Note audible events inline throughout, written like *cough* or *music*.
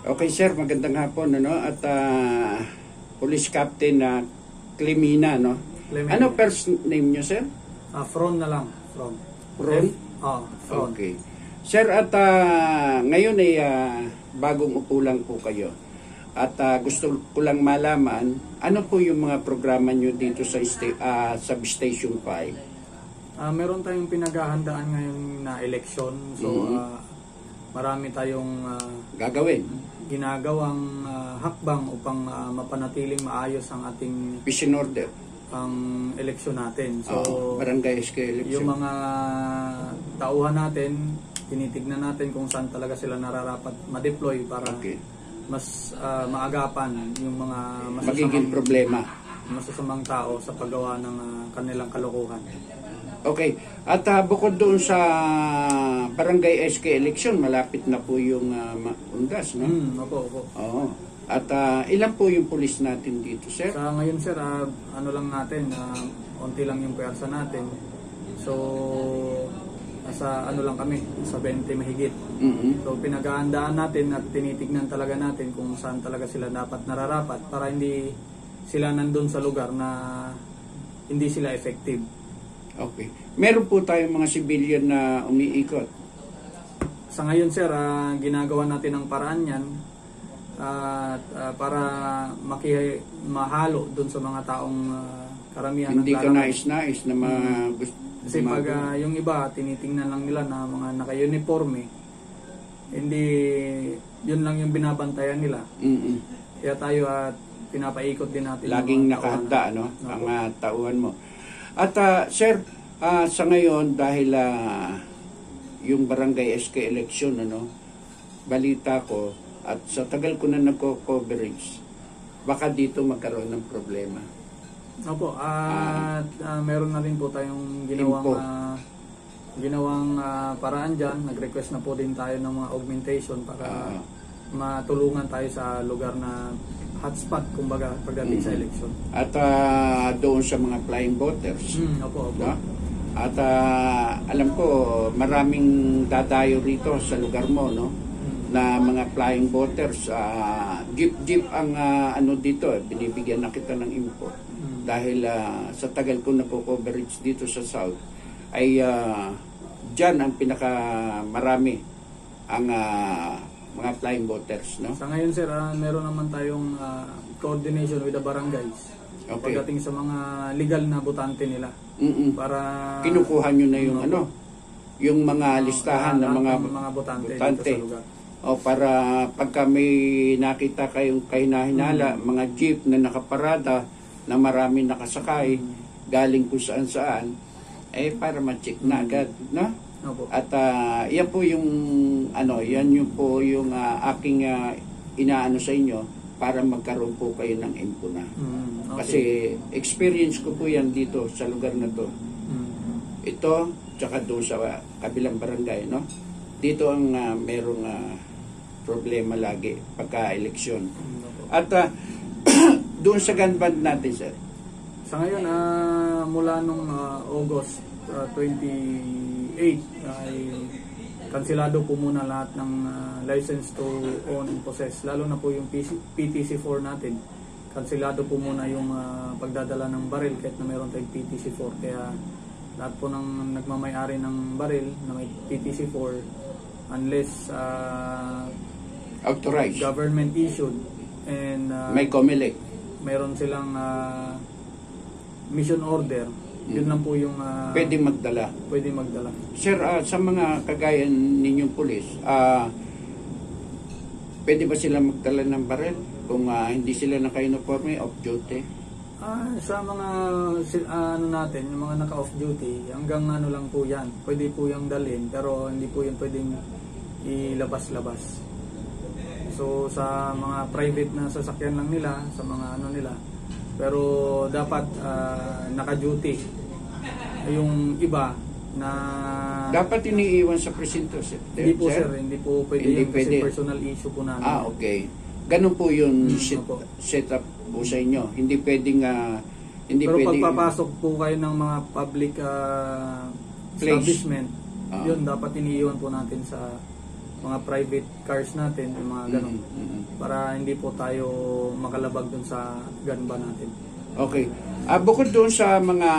Okay sir, magandang hapon ano at ah, Police Captain na Clemina no. Clemina. Ano first name niyo sir? Ah, Fron na lang. Fron. Fron? Ah, Fron. Okay. Sir at ah, ngayon ay ah, bagong upo lang po kayo. At ah, gusto ko lang malaman ano po yung mga programa niyo dito sa sta- ah, substation 5. Ah, meron tayong pinaghahandaan ngayon na election. So, Mhm. ah, marami tayong ah, Gagawin. ginagawang ah, hakbang upang ah, mapanatiling maayos ang ating Peace and order. ang eleksyon natin. So, barangay SK election. yung mga tauhan natin, tinitignan natin kung saan talaga sila nararapat ma-deploy para Okay. mas ah, maagapan yung mga Magiging masasamang, problema. masasamang tao sa paggawa ng ah, kanilang kalokohan. Okay. At ah, bukod doon sa barangay SK election, malapit na po yung ma- undas, no? Hmm, opo, opo. Oo. At ah, ilan po yung pulis natin dito, sir? Sa ngayon sir, ah, ano lang natin, ah, onti lang yung pwersa natin. So, nasa ano lang kami, sa 20 mahigit. Mhm. So, pinaghahandaan natin at tinitignan talaga natin kung saan talaga sila dapat nararapat para hindi sila nandun sa lugar na hindi sila effective. Okay. Meron po tayong mga civilian na umiikot. Sa ngayon sir, ah, ginagawa natin ang paraan yan at ah, para maki mahalo dun sa mga taong ah, karamihan Hindi ka nais-nais na ma... gust- Kasi pag ah, yung iba, tinitingnan lang nila na mga naka-uniforme, hindi, yun lang yung binabantayan nila. Mhm. Kaya tayo at pinapaikot din natin. Laging nakahanda, tauhan. no? Opo. Ang ah, tauhan mo. At ah, sir, ah, sa ngayon, dahil ah, yung barangay SK election, ano, balita ko, at sa tagal ko na nagko-coverage, baka dito magkaroon ng problema. Opo, at ah, meron na rin po tayong ginawang Info. ah, ginawang ah, paraan diyan. Nag-request na po din tayo ng mga augmentation para Ah. Matulungan tayo sa lugar na hotspot kumbaga pagdating sa Mhm. election. At ah, doon sa mga flying voters, Hmm, opo, opo. no? At ah, alam ko, maraming dadayo rito sa lugar mo, no? Hmm. na mga flying voters, ah, jeep-jeep ang ah, ano dito, eh, binibigyan na kita ng info. Hmm. Dahil ah, sa tagal ko na coverage dito sa South, ay uh, dyan ang pinaka marami ang ah, mga flying voters. No? Sa ngayon sir, ah, meron naman tayong ah, coordination with the barangays. Okay. Pagdating sa mga legal na botante nila Mm-mm. para Kinukuha nyo na yung Opo. ano, yung mga listahan ng Ah, mga, mga botante, botante. sa lugar. O para pagka may nakita kayong kahinahinala, Mm. mga jeep na nakaparada na marami nakasakay, Mm. galing kung saan saan, eh para ma-check na agad, no? Opo. At ah, yan po yung ano, yan yung po yung ah, aking ah, inaano sa inyo para magkaroon po kayo ng info na. Mm, okay. Kasi experience ko po yan dito sa lugar na to. Mm. Ito, tsaka doon sa kabilang barangay, no? Dito ang ah, merong ah, problema lagi pagka-eleksyon. Mm. At ah, *clears throat* doon sa gun ban natin, sir. Sa ngayon, ah, mula nung ah, August ah, 28 ay kansilado po muna lahat ng ah, license to own and possess. Lalo na po yung PC, PTC4 natin. Kansilado po muna yung ah, pagdadala ng baril kahit na meron tayong PTC4. Kaya lahat po ng nagmamayari ng baril na may PTC4 unless ah, Authorized. government issued and ah, May COMELEC. meron silang ah, mission order, yun lang po yung ah, Pwede magdala. pwede magdala. Sir, ah, sa mga kagaya ninyong pulis, ah, pwede ba sila magdala ng baril kung ah, hindi sila naka-uniforme off duty? Ah, sa mga si- ah, ano natin, yung mga naka off duty, hanggang ano lang po 'yan. Pwede po yung dalhin pero hindi po 'yan pwedeng ilabas-labas. So sa mga private na sasakyan lang nila, sa mga ano nila. Pero dapat ah, naka-duty yung iba na Dapat iniiwan sa presinto, sir. hindi po sir, hindi po pwede Hindi kasi pwede. personal issue po namin. Ah, okay. Ganun po yung Mm, set, opo. setup po sa inyo. Hindi pwedeng ah, hindi Pero pwedeng pagpapasok po kayo ng mga public ah, Place. establishment, Ah. yun dapat iniiwan po natin sa mga private cars natin, yung mga ganun. Mm, mm. Para hindi po tayo makalabag dun sa gun ban natin. Okay. Ah, bukod doon sa mga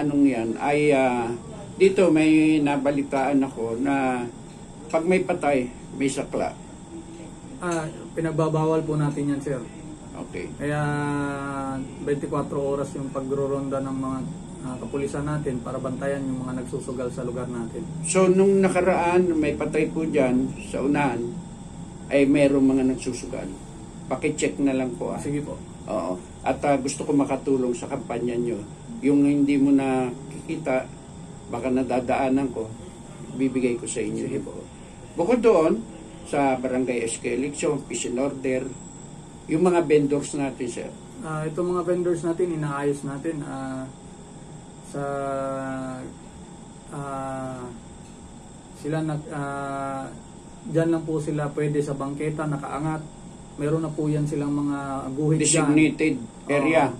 anong yan, ay ah, dito may nabalitaan ako na pag may patay, may sakla. Ah, pinagbabawal po natin yan, sir. Okay. Kaya 24 oras yung pagro-ronda ng mga ah, kapulisan natin para bantayan yung mga nagsusugal sa lugar natin. So, nung nakaraan, may patay po dyan sa unahan, ay mayroong mga nagsusugal. Pakicheck na lang po ah. Sige po. Oo. At ah, gusto ko makatulong sa kampanya nyo. Yung hindi mo na kikita, baka nadadaanan ko, bibigay ko sa inyo. Sige. Bukod doon, sa Barangay SK Election, Peace and Order, yung mga vendors natin, sir. Ah, itong mga vendors natin, inaayos natin ah, sa ah, sila nag ah, dyan lang po sila pwede sa bangketa nakaangat. Meron na po yan silang mga guhit dyan. Designated area.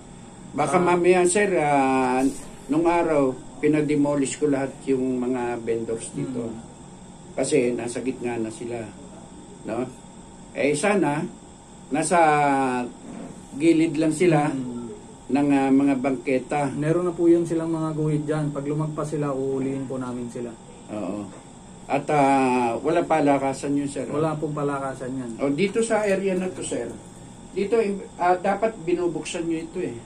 Baka Ah. mamaya, sir, ah, nung araw, pinademolish ko lahat yung mga vendors dito. Mm. Kasi nasa gitna na sila. No? Eh sana, nasa gilid lang sila Mm. ng ah, mga bangketa. Meron na po yun silang mga guhit dyan. Pag lumagpas sila, uulihin po namin sila. Oo. At ah, wala palakasan yun, sir. Wala pong palakasan yan. O dito sa area na to, sir. Dito ah, dapat binubuksan nyo ito eh,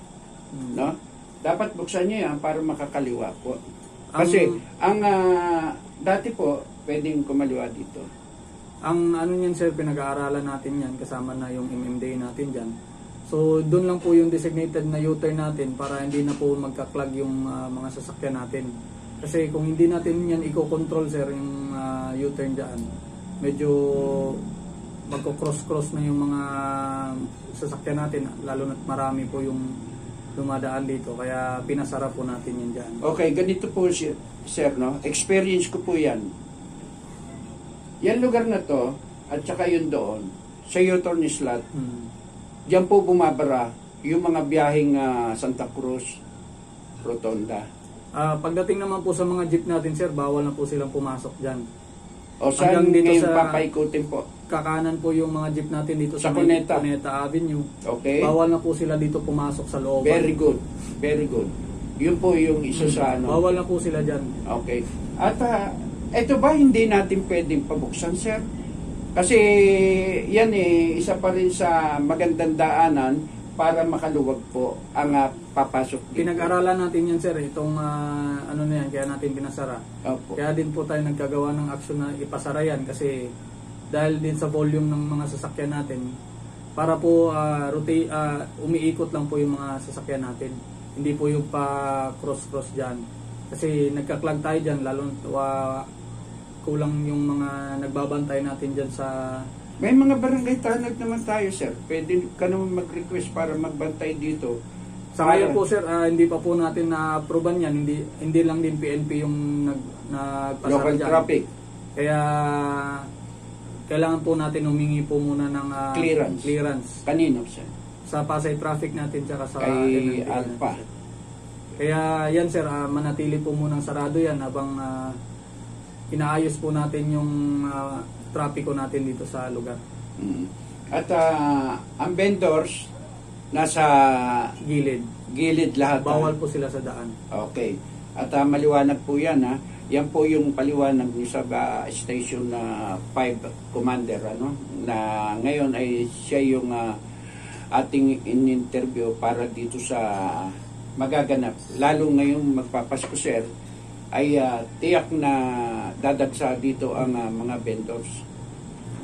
Mm. no? Dapat buksan nyo yan para makakaliwa po. Kasi ang ah, dati po pwedeng kumaliwa dito. Ang ano niyan sir, pinag-aaralan natin yan kasama na yung MMDA natin dyan. So doon lang po yung designated na U-turn natin para hindi na po magka-clog yung ah, mga sasakyan natin. Kasi kung hindi natin yan i-control sir yung ah, U-turn dyan, medyo magko-cross-cross na yung mga sasakyan natin lalo na't marami po yung dumadaan dito kaya pinasara po natin yan dyan. Okay, ganito po sir, sir no? Experience ko po yan. Yan lugar na to, at saka yun doon, sa U-turn slot, Hmm. diyan po bumabara yung mga biyaheng ah, Santa Cruz, Rotonda. Ah, pagdating naman po sa mga jeep natin sir, bawal na po silang pumasok dyan. O saan Hanggang dito sa- papaikutin po? kakanan po yung mga jeep natin dito Sa may Cuneta. Cuneta Avenue. Okay? Bawal na po sila dito pumasok sa loob. Very good. Very good. Yun po yung isa sa ano. Bawal na po sila dyan. Okay. At ah, ito ba hindi natin pwedeng pabuksan, sir? Kasi yan eh, isa pa rin sa magandang daanan para makaluwag po ang ah, papasok dito. Pinag-aralan natin yan sir, itong ah, ano na yan, kaya natin pinasara. Opo. Kaya din po tayo nagkagawa ng aksyon na ipasara yan kasi dahil din sa volume ng mga sasakyan natin, para po ah, rota- ah, umiikot lang po yung mga sasakyan natin. Hindi po yung pa cross-cross dyan. Kasi nagka-clog tayo dyan, lalo uh, kulang yung mga nagbabantay natin dyan sa May mga barangay tanag naman tayo, sir. Pwede ka naman mag-request para magbantay dito. Sa ngayon po sir, ah, hindi pa po natin na-approvean yan. Hindi, hindi lang din PNP yung nag, nagpasara Local dyan. traffic. Kaya kailangan po natin humingi po muna ng ah, Clearance. clearance Kanino, sir? sa Pasay Traffic natin tsaka sa Kay NNP. Alpha. Kaya yan sir, ah, manatili po munang sarado yan habang ah, inaayos po natin yung ah, trapiko natin dito sa lugar. Mm. At ah, ang vendors, nasa Gilid. gilid lahat. ah. Bawal po sila sa daan. Okay. At ah, maliwanag po yan ha. Yan po yung paliwanag ni sa ah, station na 5 commander ano na ngayon ay siya yung ah, ating in-interview para dito sa magaganap. Lalo ngayong magpapasko sir ay ah, tiyak na dadagsa dito ang ah, mga vendors.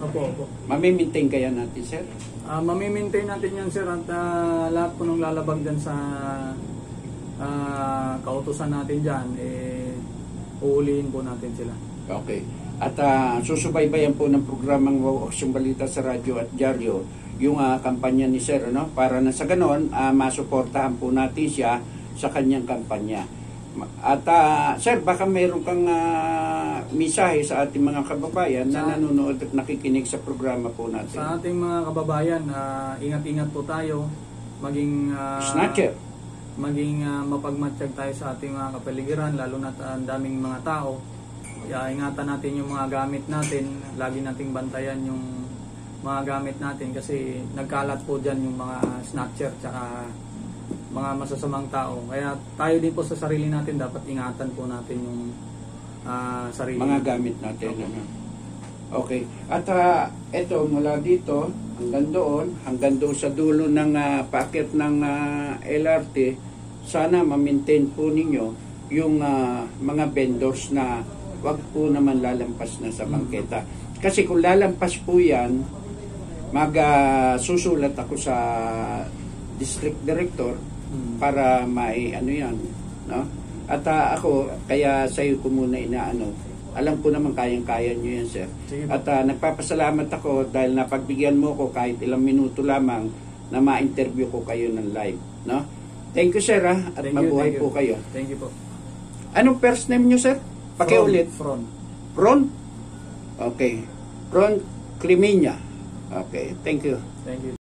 Opo, opo. Mamimintain kaya natin sir? Ah, mamimaintain natin yan sir at ah, lahat po nung lalabag dyan sa ah, kautusan natin dyan, eh, uulihin po natin sila. Okay. At ah, susubaybayan po ng programang Wow Aksyon Balita sa radyo at dyaryo yung ah, kampanya ni Sir ano para na sa ganon ah, masuportahan po natin siya sa kanyang kampanya. At ah, Sir, baka mayroon kang ah, misahe sa ating mga kababayan na nanonood at nakikinig sa programa po natin. Sa ating mga kababayan, ah, ingat-ingat po tayo, maging ah, Snatcher. maging ah, mapagmatsyag tayo sa ating mga kapaligiran, lalo na ang daming mga tao. Yeah, ingatan natin yung mga gamit natin. Lagi nating bantayan yung mga gamit natin kasi nagkalat po dyan yung mga snatcher tsaka mga masasamang tao. Kaya tayo din po sa sarili natin dapat ingatan po natin yung ah, sarili. mga gamit natin. Ano? Okay. At ah, eto mula dito hanggang doon, hanggang doon sa dulo ng uh, packet ng ah, LRT, sana ma-maintain po ninyo yung ah, mga vendors na wag po naman lalampas na sa bangketa. Kasi kung lalampas po yan, mag-susulat ako sa district director Mm. para mai ano yan no? At ah, ako kaya sa iyo ko muna inaano alam ko naman kayang-kaya niyo yan sir. Sige at ah, nagpapasalamat ako dahil napagbigyan mo ko kahit ilang minuto lamang na ma-interview ko kayo ng live no? Thank you sir ah, at Thank you, mabuhay you. po kayo. Thank you po. anong first name niyo sir? Pakiulit Front. Ron okay. Ron Climenia okay. Thank you. Thank you.